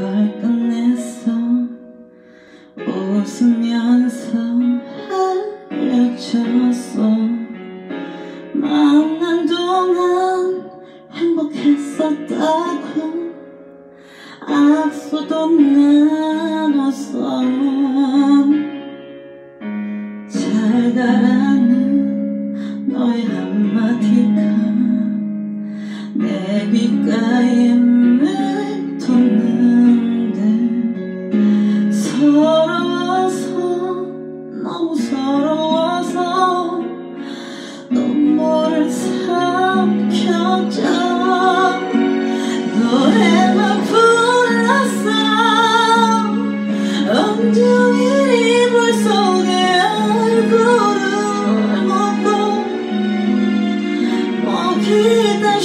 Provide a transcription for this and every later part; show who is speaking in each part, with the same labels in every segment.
Speaker 1: 걸 끝냈어. 웃으면서 알려줬어 만난 동안 행복했었다고. 악수도 나눴어. 잘 가라는 너의 한마디가 내 귓가에 서러워서 너무 서러워서 눈물을 삼켜줘 노래만 불렀어. 온종일 이불 속에 얼굴을 묻고 목이 다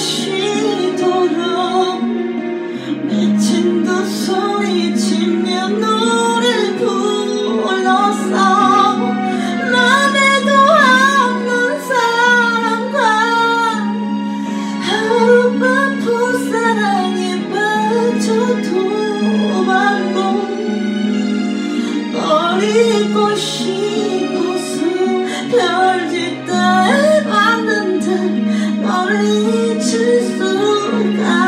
Speaker 1: 살고 싶어서 별짓 다 해봤는데 너를 잊을 수가